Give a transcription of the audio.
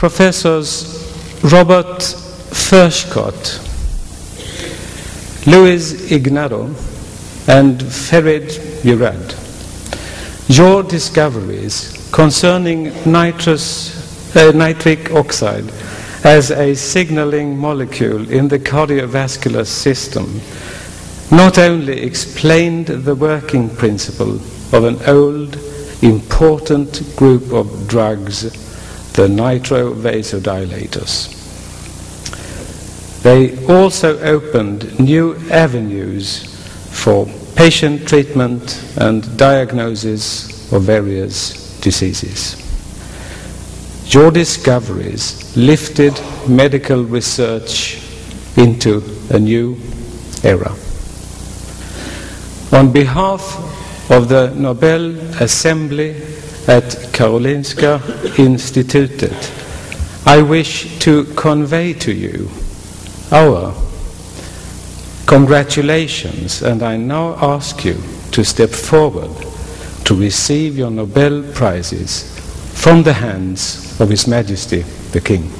Professors Robert Furchgott, Louis Ignarro, and Ferid Murad. Your discoveries concerning nitrous, uh, nitric oxide as a signaling molecule in the cardiovascular system not only explained the working principle of an old, important group of drugs, the nitrovasodilators. They also opened new avenues for patient treatment and diagnosis of various diseases. Your discoveries lifted medical research into a new era. On behalf of the Nobel Assembly at Karolinska Institutet, I wish to convey to you our congratulations, and I now ask you to step forward to receive your Nobel Prizes from the hands of His Majesty the King.